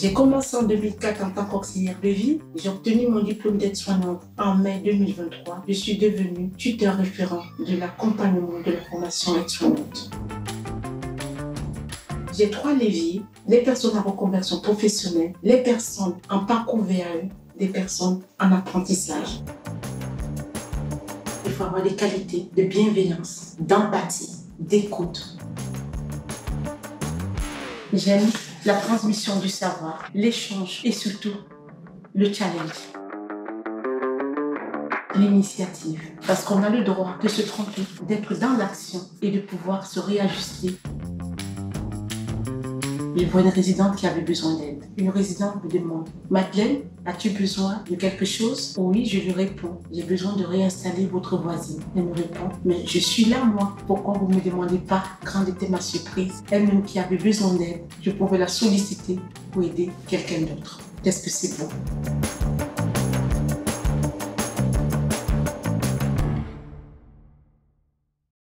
J'ai commencé en 2004 en tant qu'auxiliaire de vie. J'ai obtenu mon diplôme d'aide-soignante en mai 2023. Je suis devenue tuteur référent de l'accompagnement de la formation aide-soignante. J'ai trois leviers, les personnes en reconversion professionnelle, les personnes en parcours VAE, des personnes en apprentissage. Il faut avoir des qualités de bienveillance, d'empathie, d'écoute. J'aime la transmission du savoir, l'échange et surtout le challenge. L'initiative, parce qu'on a le droit de se tromper, d'être dans l'action et de pouvoir se réajuster. Je vois une résidente qui avait besoin d'aide. Une résidente me demande Madeleine, as-tu besoin de quelque chose? Oui, je lui réponds J'ai besoin de réinstaller votre voisine. Elle me répond Mais je suis là, moi. Pourquoi vous ne me demandez pas? Grande était ma surprise. Elle-même qui avait besoin d'aide, je pouvais la solliciter pour aider quelqu'un d'autre. Qu'est-ce que c'est beau